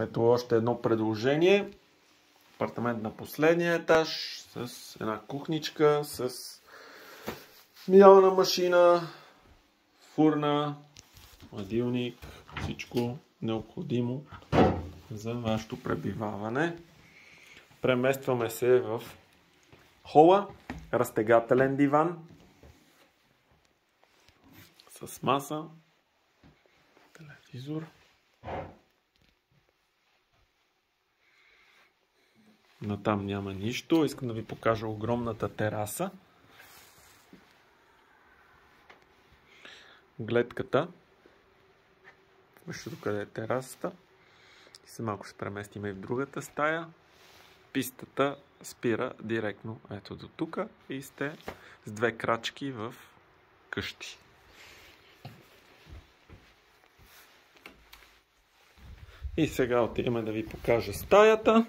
Ето още едно предложение. Апартамент на последния етаж с една кухничка, с миялна машина, фурна, хладилник, всичко необходимо за вашето пребиваване. Преместваме се в хола, разтегателен диван с маса, телевизор. Но там няма нищо. Искам да ви покажа огромната тераса. Гледката. Вижте къде е терасата. И се малко се преместиме и в другата стая. Пистата спира директно ето до тук и сте с две крачки в къщи. И сега отиваме да ви покажа стаята.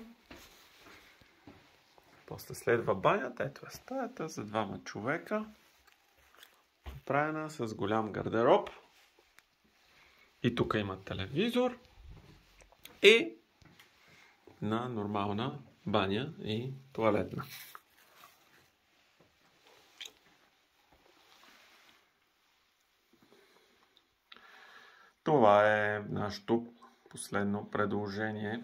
После следва банята. Ето е стаята за двама човека. Направена с голям гардероб. И тук има телевизор. И на нормална баня и туалетна. Това е нашето последно предложение